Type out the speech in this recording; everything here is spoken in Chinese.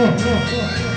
嗯嗯嗯嗯。